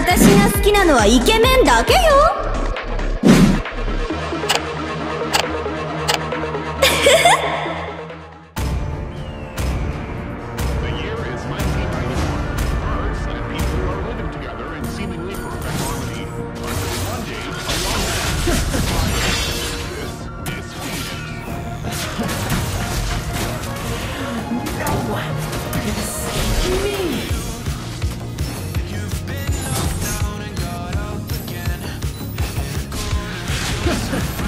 私が好きなのはイケメンだけよ。Just...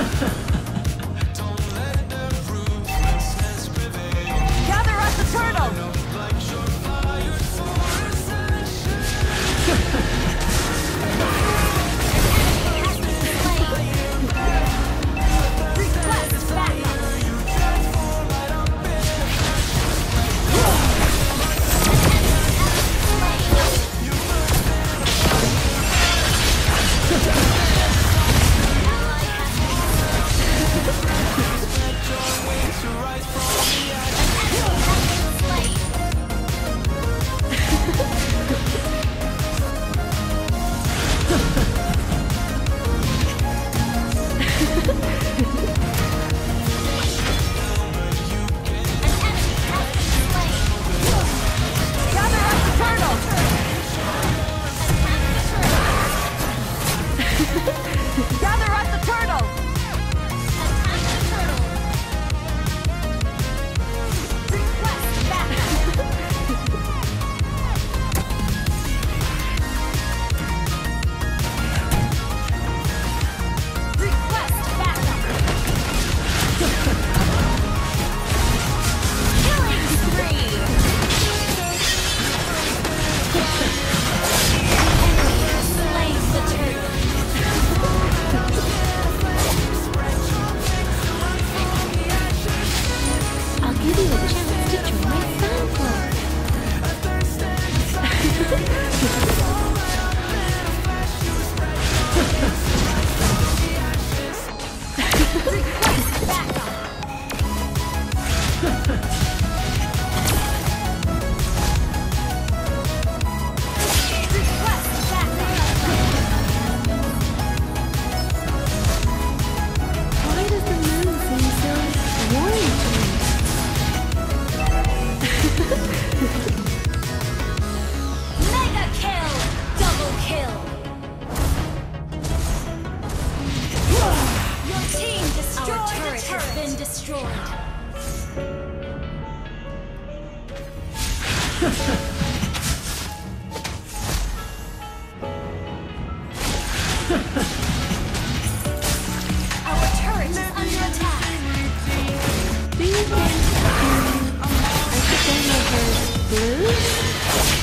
Ha ha ha!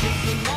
Taking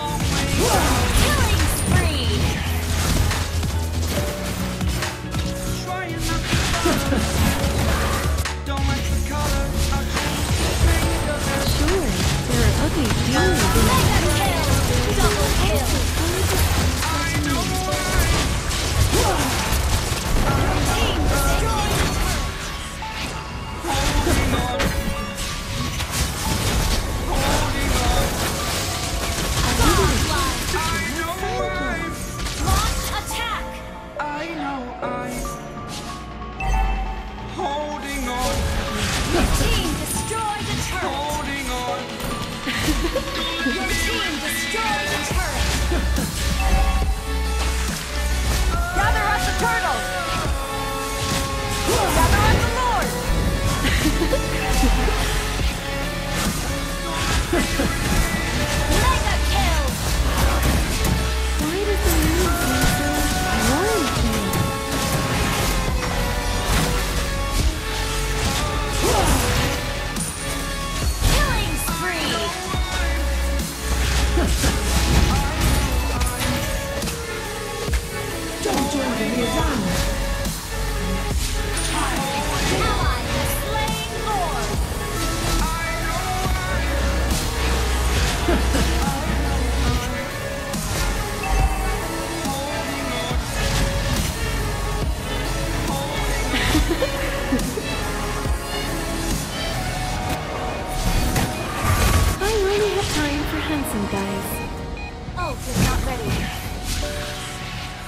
ready.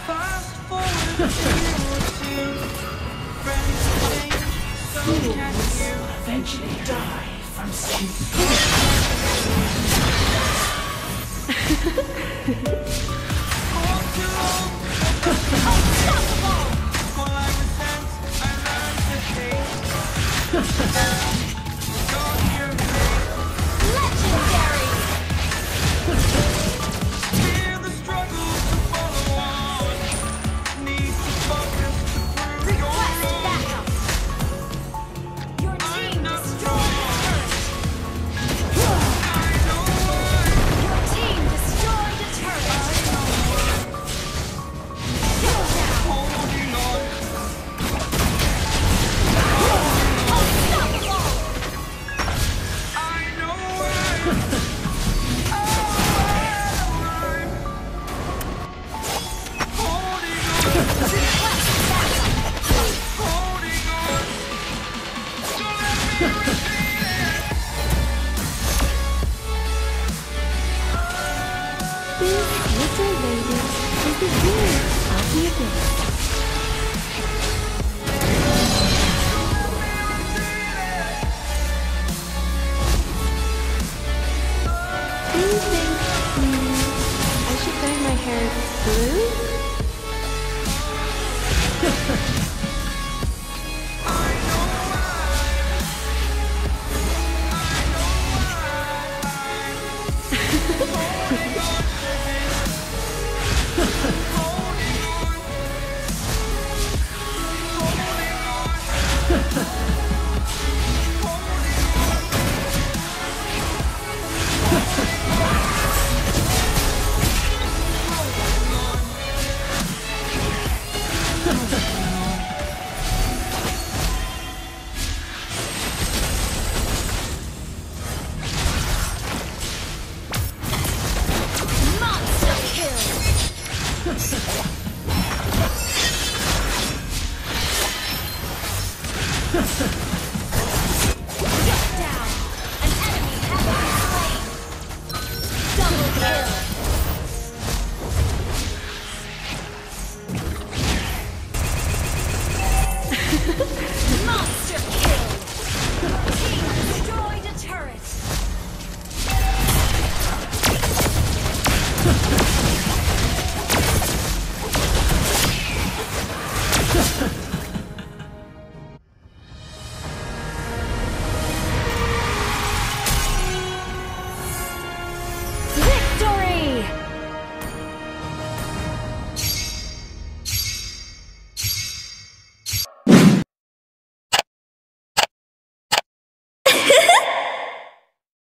Fast forward Fools eventually die from sleep? Unstoppable! the hero of the abyss.